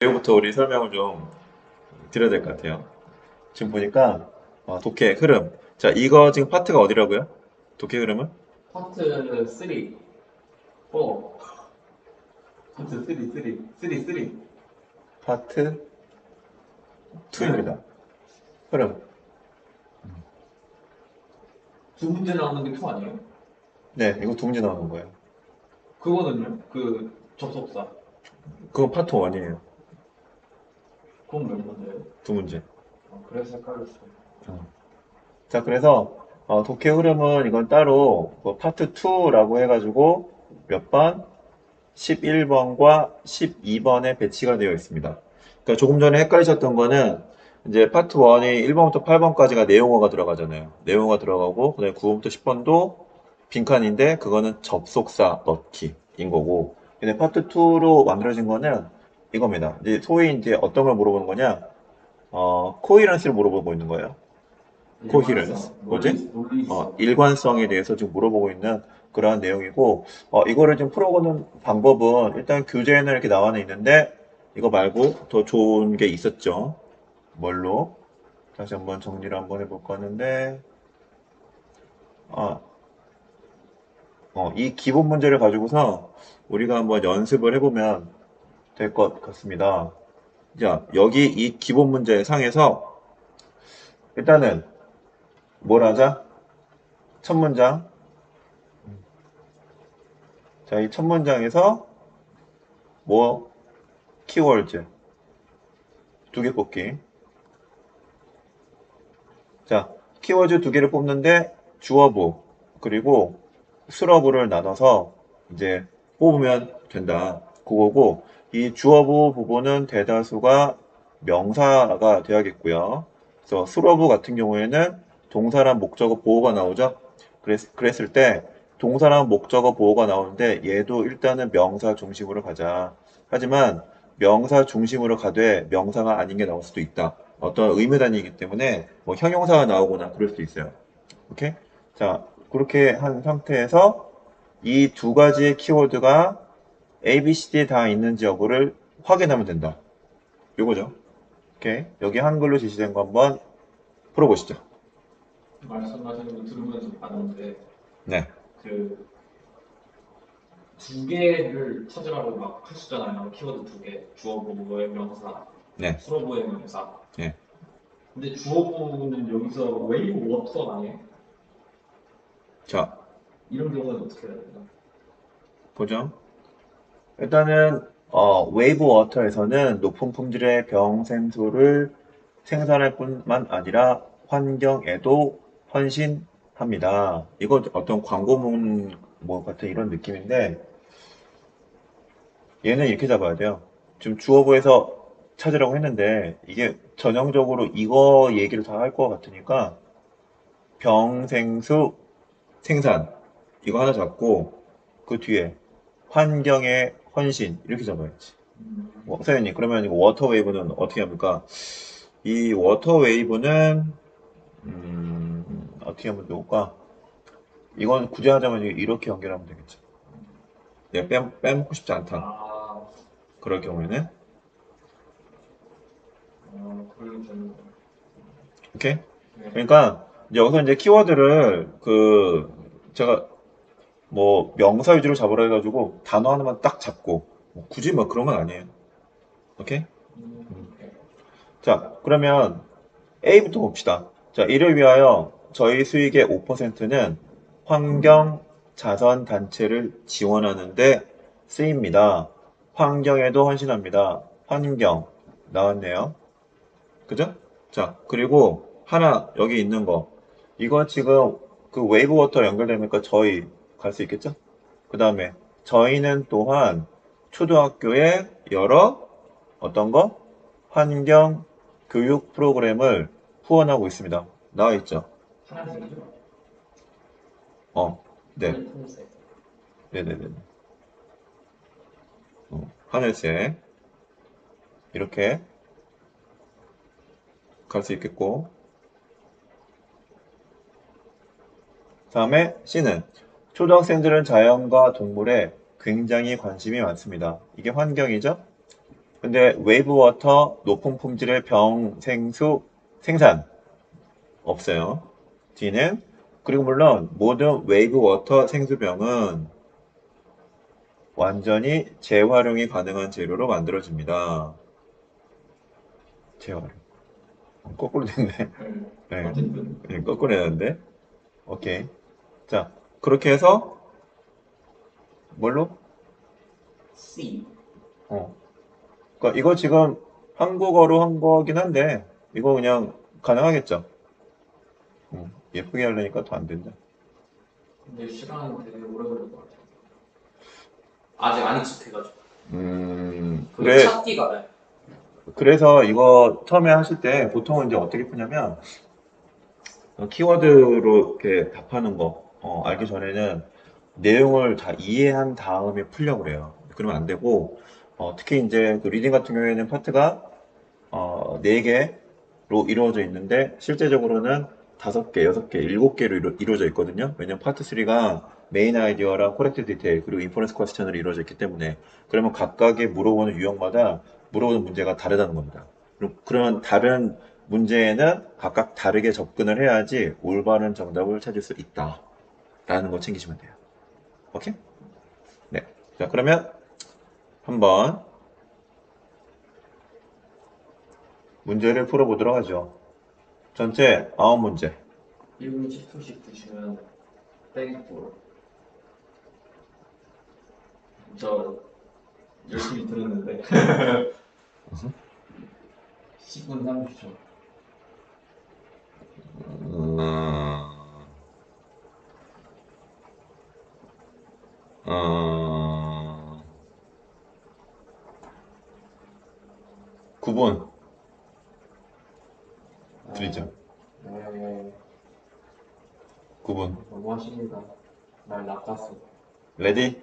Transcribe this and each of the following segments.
내용부터 우리 설명을 좀 드려야 될 것 같아요. 지금 보니까 어, 독해 흐름. 자, 이거 지금 파트가 어디라고요? 독해 흐름은? 파트 3, 4. 파트 3, 3, 3, 3. 파트 2입니다. 흐름. 두 문제 나오는 게2 아니에요? 네, 이거 두 문제 나오는 거예요. 그거는요? 그 접속사. 그건 파트 1이에요. 그건 몇 문제예요? 두 문제. 아, 그래서 헷갈렸어요. 자, 그래서 어, 독해 흐름은 이건 따로 뭐 파트 2라고 해가지고 몇 번? 11번과 12번에 배치가 되어 있습니다. 그러니까 조금 전에 헷갈리셨던 거는 이제 파트 1이 1번부터 8번까지가 내용어가 들어가잖아요. 내용어가 들어가고 그다음에 9번부터 10번도 빈칸인데 그거는 접속사 넣기인 거고 근데 파트 2로 만들어진 거는 이겁니다. 이제 소위 이제 어떤 걸 물어보는 거냐? 어, coherence를 물어보고 있는 거예요. coherence. 뭐지? 어, 일관성에 대해서 지금 물어보고 있는 그러한 내용이고, 어, 이거를 지금 풀어보는 방법은 일단 교재에는 이렇게 나와 있는데, 이거 말고 더 좋은 게 있었죠. 뭘로? 다시 한번 정리를 한번 해볼까 하는데, 아, 어, 이 기본 문제를 가지고서 우리가 한번 연습을 해보면 될 것 같습니다. 자, 여기 이 기본 문제 상에서 일단은 뭘 하자? 첫 문장. 자, 이 첫 문장에서 뭐 키워드 두 개 뽑기. 자, 키워드 두 개를 뽑는데 주어부 그리고 수러부를 나눠서 이제 뽑으면 된다. 그거고 이 주어부 부분은 대다수가 명사가 되어야겠고요. 그래서 수러부 같은 경우에는 동사랑 목적어 보호가 나오죠. 그랬, 그랬을 때 동사랑 목적어 보호가 나오는데 얘도 일단은 명사 중심으로 가자. 하지만 명사 중심으로 가되 명사가 아닌 게 나올 수도 있다. 어떤 의무단위이기 때문에 뭐 형용사가 나오거나 그럴 수도 있어요. 오케이? 자, 그렇게 한 상태에서 이 두 가지의 키워드가 A, B, C, D에 다 있는지 여부를 확인하면 된다. 요거죠. 오케이. 여기 한글로 제시된 거 한번 풀어보시죠. 말씀하시는 거 들으면서 봤는데 네. 그 두 개를 찾으라고 막 하시잖아요. 키워드 두 개. 주어부의 명사, 네. 술어부의 명사. 네. 근데 주어부는 여기서 Wave Water 아니에요? 자, 이런 경우는 어떻게 해야 되나? 보죠. 일단은 어, Wave Water에서는 높은 품질의 병생수를 생산할 뿐만 아니라 환경에도 헌신합니다. 이거 어떤 광고문 뭐 같은 이런 느낌인데 얘는 이렇게 잡아야 돼요. 지금 주어부에서 찾으라고 했는데 이게 전형적으로 이거 얘기를 다 할 것 같으니까 병생수 생산 이거 하나 잡고 그 뒤에 환경의 헌신 이렇게 잡아야지. 뭐, 서현님 그러면 이거 Water Wave는 어떻게 합니까? 이 Water Wave는 음, 어떻게 하면 좋을까? 이건 굳이 하자면 이렇게 연결하면 되겠죠. 내가 빼, 빼먹고 싶지 않다. 아, 그럴 경우에는 어. 오케이. 네. 그러니까 이제 여기서 이제 키워드를 그 제가 뭐 명사 위주로 잡으라 해가지고 단어 하나만 딱 잡고 뭐 굳이 뭐 그런 건 아니에요. 오케이? 음. 자 그러면 A부터 봅시다. 자 이를 위하여 저희 수익의 5%는 환경 자선 단체를 지원하는데 쓰입니다. 환경에도 헌신합니다. 환경 나왔네요. 그죠? 자 그리고 하나 여기 있는 거 이거 지금 그 Wave Water 연결되니까 저희 갈 수 있겠죠? 그 다음에 저희는 또한 초등학교에 여러 어떤 거 환경 교육 프로그램을 후원하고 있습니다. 나와 있죠? 어, 네. 네네네. 어, 하늘색 이렇게 갈 수 있겠고 다음에 C는 초등학생들은 자연과 동물에 굉장히 관심이 많습니다. 이게 환경이죠? 근데 Wave Water 높은 품질의 병 생수 생산 없어요. D는 그리고 물론 모든 Wave Water 생수병은 완전히 재활용이 가능한 재료로 만들어집니다. 재활용. 거꾸로 됐네. 네. 같은 분. 네, 거꾸로 했는데. 오케이. 자, 그렇게 해서 뭘로? C. 어. 그러니까 이거 지금 한국어로 한 거긴 한데 이거 그냥 가능하겠죠? 음, 예쁘게 하려니까 더 안 된다. 근데 시간은 되게 오래 걸릴 것 같아요. 아직 안 익숙해가지고. 음, 그 그래, 찾기가 네. 그래서 이거 처음에 하실 때 보통은 이제 어떻게 푸냐면 어, 키워드로 이렇게 답하는 거 어, 알기 전에는 내용을 다 이해한 다음에 풀려고 그래요. 그러면 안 되고 어, 특히 이제 그 reading 같은 경우에는 파트가 어, 4개로 이루어져 있는데 실제적으로는 5개, 6개, 7개로 이루, 이루어져 있거든요. 왜냐면 파트 3가 main idea랑 correct detail 그리고 inference question으로 이루어져 있기 때문에 그러면 각각의 물어보는 유형마다 물어보는 문제가 다르다는 겁니다. 그러면 다른 문제에는 각각 다르게 접근을 해야지 올바른 정답을 찾을 수 있다. 라는 거 챙기시면 돼요. 오케이? 네. 자, 그러면 한번 문제를 풀어보도록 하죠. 전체 9문제. 1분 10초씩 주시면 땡골. 저 열심히 들었는데 10분 30초. 음, 음, 9분 드리죠. 네, 9분. 너무 하십니다. 날 낚았어. 레디?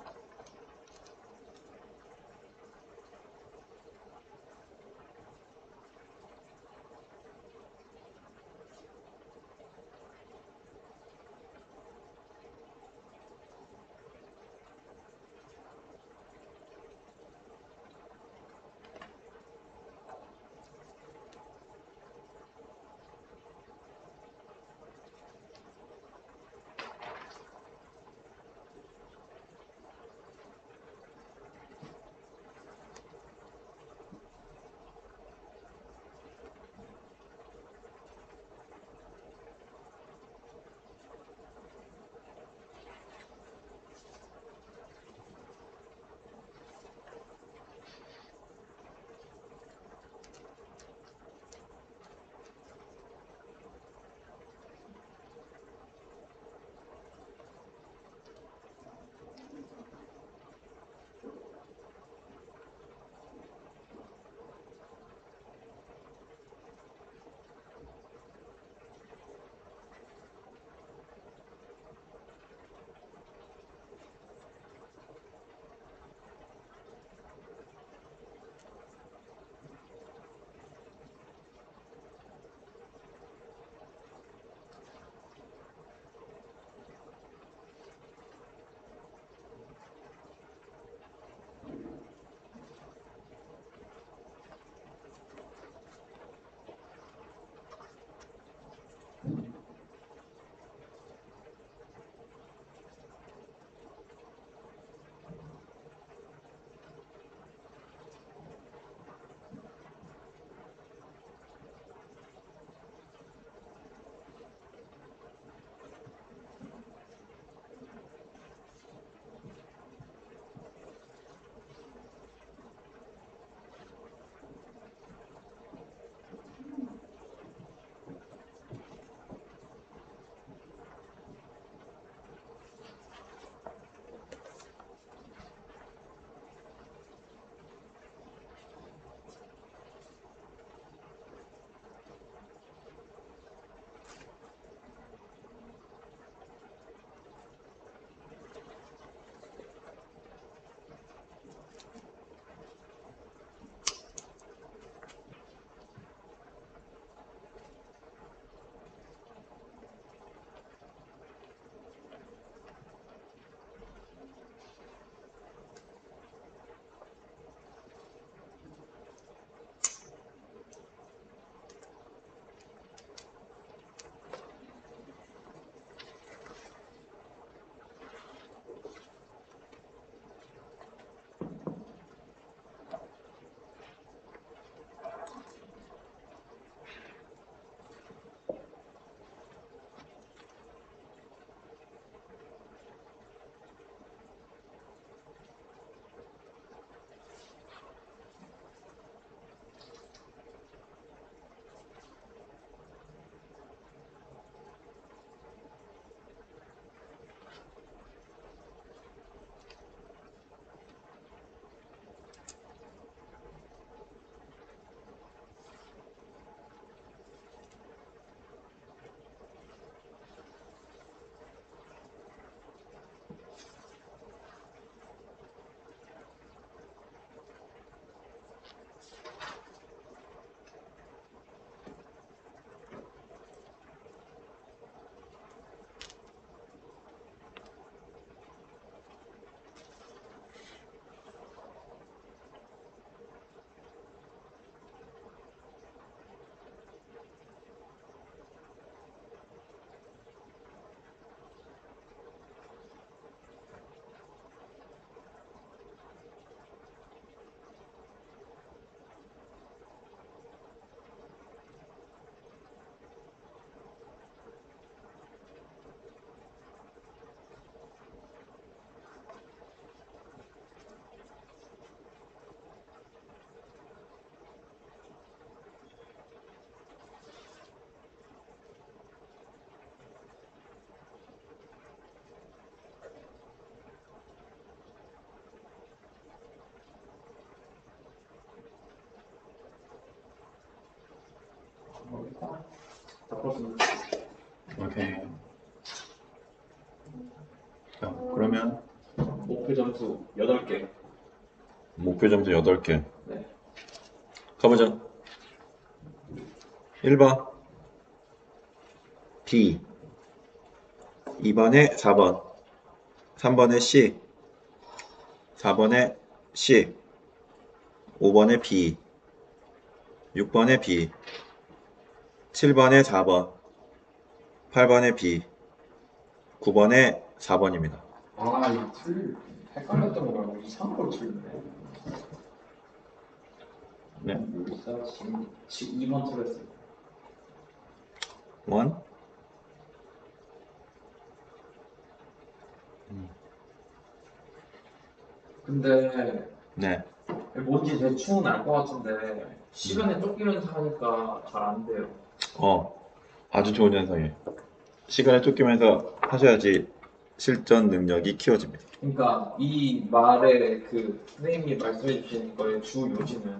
오케이. 자, 그러면 목표 점수 8개. 목표 점수 8개. 네. 가보자. 1번. B. 2번에 4번. 3번에 C. 4번에 C. 5번에 B. 6번에 B. 7번에 4번. 8번에 B. 9번에 4번입니다. 아, 틀, 헷갈렸던 거 말고 이상한 걸 틀렸네. 네. 여기서 지금 2번 틀렸어요. 1. 근데 네. 뭔지 대충은 알 것 같은데 시간에 쫓기면서 하니까 잘 안 돼요. 어, 아주 좋은 현상이에요. 시간에 쫓기면서 하셔야지 실전 능력이 키워집니다. 그러니까 이 말의 그 선생님이 말씀해 주신 거의 주 요지는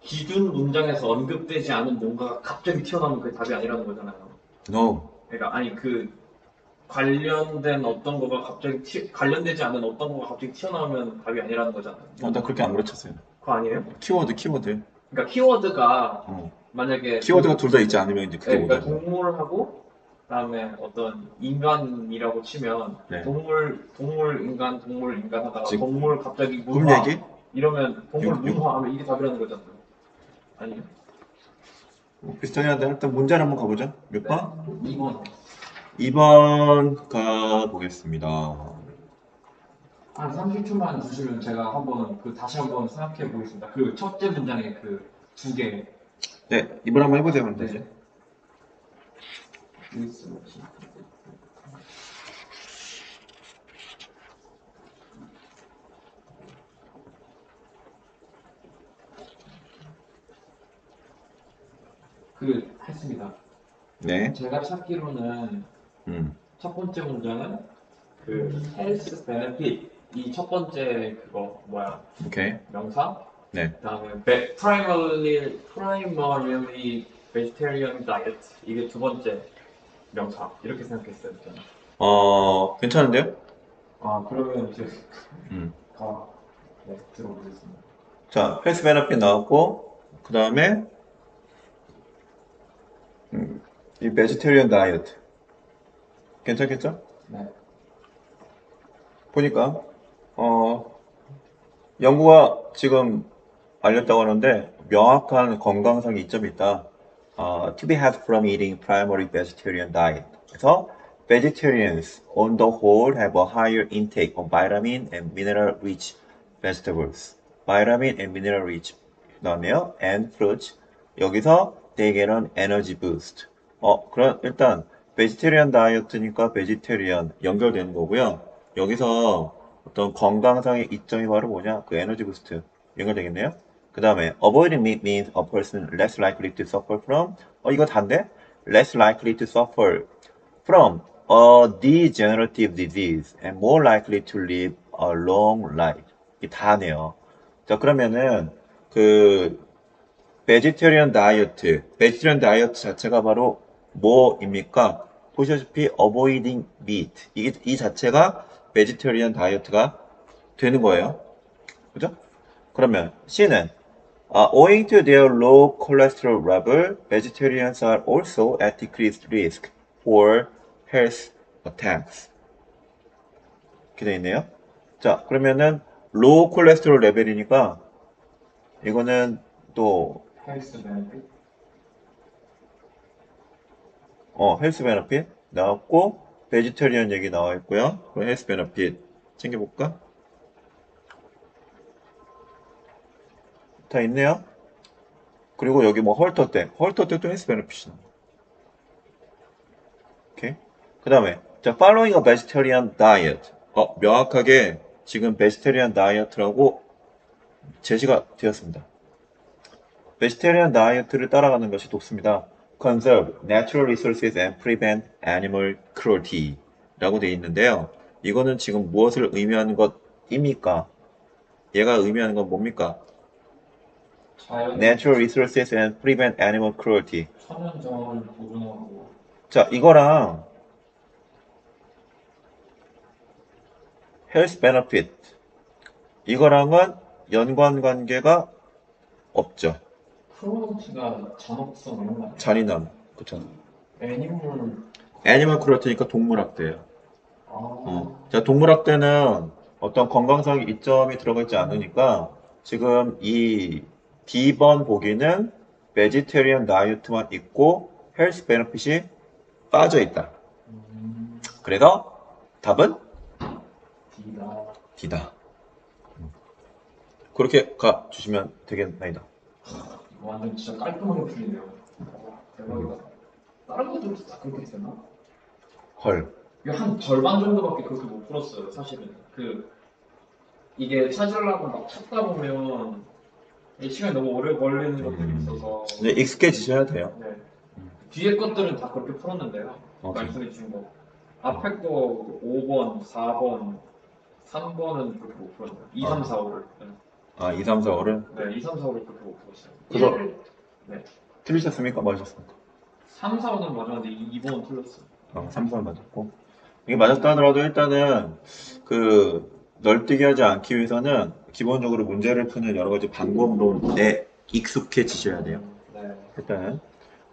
기준 문장에서 언급되지 않은 뭔가가 갑자기 튀어나오면 그게 답이 아니라는 거잖아요. No. 그러니까 아니 그 관련된 어떤 거가 갑자기 튀, 관련되지 않은 어떤 거가 갑자기 튀어나오면 답이 아니라는 거잖아요. 어, 나 그렇게 안 그렇쳤어요. 그거 아니에요? 키워드, 키워드. 그러니까 키워드가 어. 만약에 키워드가 둘 다 있지 않으면 이제 그게 네, 그러니까? 동물하고 그다음에 어떤 인간이라고 치면 네. 동물 동물 인간 동물 인간 하다가 지금 동물 갑자기 꿈 문화 얘기? 이러면 동물 육- 육- 문화 하면 이게 답이라는 거잖아요. 아니요? 어, 비슷하긴 한데 일단 문제를 한번 가보죠. 몇 네. 번? 2번 2번 가보겠습니다. 한 30초만 주시면 제가 한번 그 다시 한번 생각해 보겠습니다. 그 첫째 문장의 그 두 개. 네, 이번 한번 해보세요. 다시. 네. 그 했습니다. 네. 제가 찾기로는 음. 첫 번째 문장은 그 health benefit 이첫 번째 그거 뭐야 오케이. 명사 네. 그다음에 be- primarily primarily vegetarian diet 이게 두 번째 명사 이렇게 생각했어요 저는. 어, 괜찮은데요? 아 그러면 이제 음. 가 네, 들어보겠습니다. 자, 헬스 베너핏 나왔고, 그 다음에, 음, 이 베지테리언 다이어트. 괜찮겠죠? 네. 보니까, 어, 연구가 지금 알렸다고 하는데, 명확한 건강상의 이점이 있다. 어, to be had from eating primary vegetarian diet. 그래서, vegetarians on the whole have a higher intake of vitamin and mineral rich vegetables. vitamin and mineral rich. 그 다음에요, and fruits. 여기서 they get an energy boost. 어, 그럼 일단, vegetarian 다이어트니까 vegetarian 연결되는 거고요. 여기서 어떤 건강상의 이점이 바로 뭐냐? 그 에너지 부스트 연결되겠네요. 그 다음에 avoiding meat means a person less likely to suffer from 어 이거 단데 less likely to suffer from a degenerative disease and more likely to live a long life 이 다네요. 자 그러면은 그 베지테리언 다이어트 베지테리언 다이어트 자체가 바로 뭐입니까? 보시다시피 avoiding meat 이게 이 자체가 베지테리언 다이어트가 되는 거예요. 그죠? 그러면 C는 아, owing to their low cholesterol level, vegetarians are also at decreased risk for health attacks. 이렇게 돼 있네요. 자, 그러면은 low cholesterol level이니까 이거는 또 health benefit 어, health benefit 나왔고 vegetarian 얘기 나와 있고요. 그럼 health benefit 챙겨볼까? 다 있네요. 그리고 여기 뭐 헐터텍, 헐터텍도 헬스 베너핏이 나와. 오케이. 그 다음에 자, following a vegetarian diet. 어, 명확하게 지금 베지테리언 다이어트라고 제시가 되었습니다. 베지테리언 다이어트를 따라가는 것이 돕습니다. Conserve natural resources and prevent animal cruelty 라고 되어 있는데요. 이거는 지금 무엇을 의미하는 것입니까? 얘가 의미하는 건 뭡니까? Natural resources and prevent animal cruelty. 천연자원을 보존하고 자, 이거랑 health benefit 이거랑은 연관 관계가 없죠. cruelty가 잔혹성 이런 거? 잔인함. 그쵸. animal animal cruelty니까 동물학대예요. 아 어. 자, 동물학대는 어떤 건강상 이점이 들어가 있지 않으니까 지금 이 D번 보기는 베지테리언 다이어트만 있고 헬스 베너핏이 빠져 있다. 음, 그래서 답은 D다 D다. 음. 그렇게 가 주시면 되겠나이다. 완전 진짜 깔끔하게 풀리네요 와, 대박이다 다른 것들도 다 그렇게 되나? 헐. 한 절반 정도밖에 그렇게 못 풀었어요 사실은 그 이게 찾으려고 막 찾다 보면 이 시간이 너무 오래 걸리는 것들이 음. 있어서 이제 익숙해지셔야 돼요. 네. 뒤에 것들은 다 그렇게 풀었는데요 어, 말씀해 주신 거 앞에 거 5번, 4번, 3번은 그렇게 못 풀었네요 2, 3, 4, 5를 아, 2, 3, 4, 5를 네, 2, 3, 4, 5를 그렇게 못 풀었어요 그래서- 1, 틀리셨습니까? 맞으셨습니까? 3, 4, 5는 맞았는데 2번은 틀렸어요 어, 3, 4 맞았고. 이게 맞았다 하더라도 일단은 그 널뛰게 하지 않기 위해서는 기본적으로 문제를 푸는 여러 가지 방법론에 익숙해지셔야 돼요. 네. 일단은.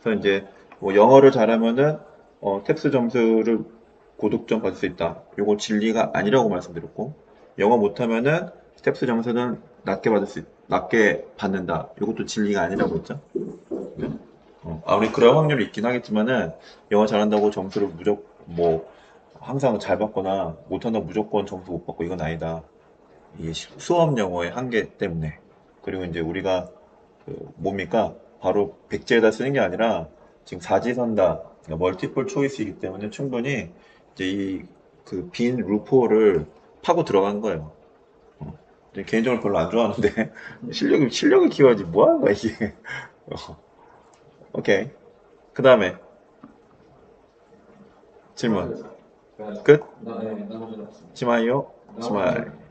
그래서 이제 뭐 영어를 잘하면은 어, 텝스 점수를 고득점 받을 수 있다. 요거 진리가 아니라고 말씀드렸고 영어 못하면은 텝스 점수는 낮게 받을 수 있, 낮게 받는다. 요것도 진리가 아니라고 했죠. 네? 어, 아무리 그럴 확률이 있긴 하겠지만은 영어 잘한다고 점수를 무조건 뭐 항상 잘 받거나 못한다고 무조건 점수 못 받고 이건 아니다. 이게 시- 수업 영어의 한계 때문에 그리고 이제 우리가 그 뭡니까 바로 백지에다 쓰는 게 아니라 지금 사지선다 그러니까 멀티플 초이스이기 때문에 충분히 이제 이 그 빈 루포를 파고 들어간 거예요. 어, 개인적으로 별로 안 좋아하는데 실력이 실력을 키워야지 뭐 하는 거야 이게. 어. 오케이. 그 다음에 질문 네. 끝? 나, 네, 나머지 나왔습니다. 치마이요? 치마이.